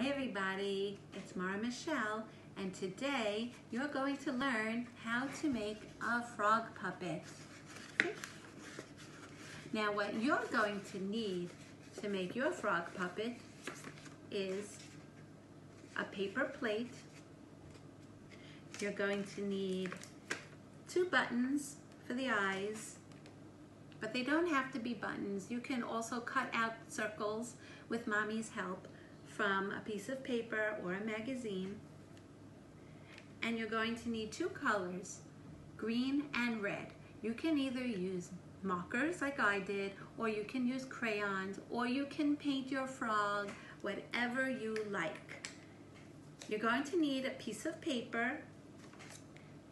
Hi everybody, it's Morah Michelle and today you're going to learn how to make a frog puppet. Now what you're going to need to make your frog puppet is a paper plate. You're going to need two buttons for the eyes, but they don't have to be buttons. You can also cut out circles with mommy's help from a piece of paper or a magazine. And you're going to need two colors, green and red. You can either use markers like I did, or you can use crayons, or you can paint your frog, whatever you like. You're going to need a piece of paper.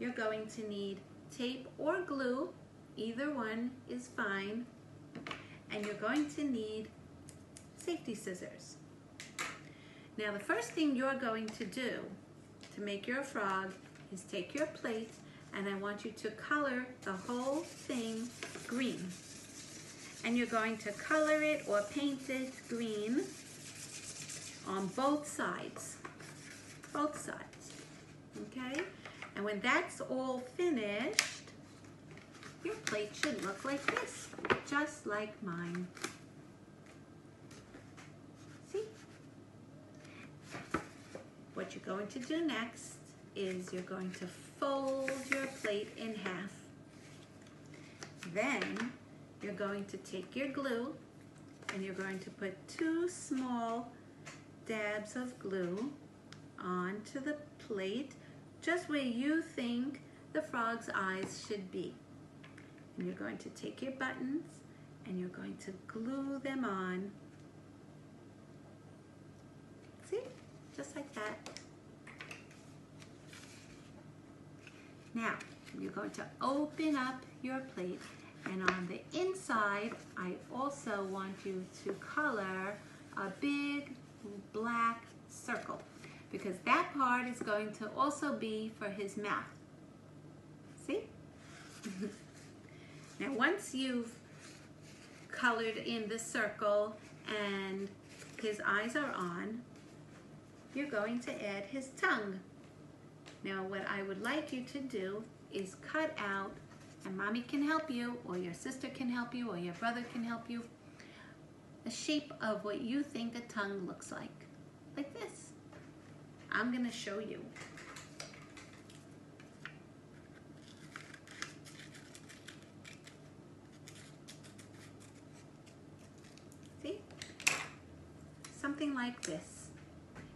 You're going to need tape or glue. Either one is fine. And you're going to need safety scissors. Now the first thing you're going to do to make your frog is take your plate and I want you to color the whole thing green. And you're going to color it or paint it green on both sides, both sides, okay? And when that's all finished, your plate should look like this, just like mine. What you're going to do next is you're going to fold your plate in half. Then you're going to take your glue and you're going to put two small dabs of glue onto the plate just where you think the frog's eyes should be. And you're going to take your buttons and you're going to glue them on See? just like that. Now, you're going to open up your plate and on the inside, I also want you to color a big black circle because that part is going to also be for his mouth. See? now once you've colored in the circle and his eyes are on, you're going to add his tongue. Now what I would like you to do is cut out, and mommy can help you, or your sister can help you, or your brother can help you, the shape of what you think a tongue looks like. Like this. I'm gonna show you. See? Something like this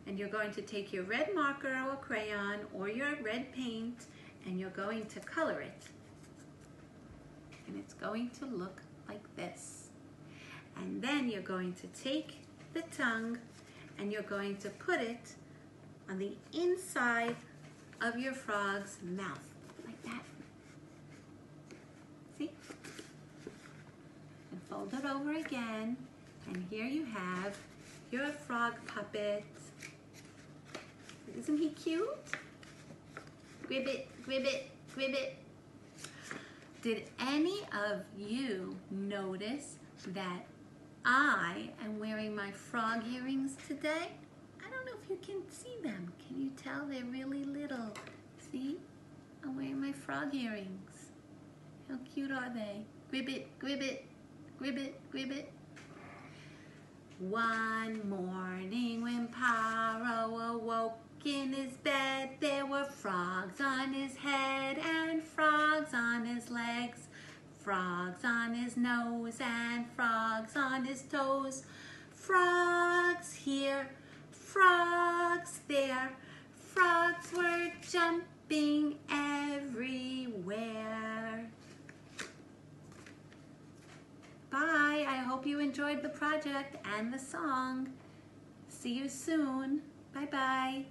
and you're going to take your red marker or crayon or your red paint and you're going to color it. And it's going to look like this. And then you're going to take the tongue and you're going to put it on the inside of your frog's mouth, like that. See? And fold it over again. And here you have your frog puppet isn't he cute? Gribbit, gribbit, gribbit. Did any of you notice that I am wearing my frog earrings today? I don't know if you can see them. Can you tell they're really little? See? I'm wearing my frog earrings. How cute are they? Gribbit, gribbit, gribbit, gribbit. One morning when Pharaoh awoke in his bed there were frogs on his head and frogs on his legs, frogs on his nose and frogs on his toes. Frogs here, frogs there, frogs were jumping everywhere. Bye, I hope you enjoyed the project and the song. See you soon. Bye-bye.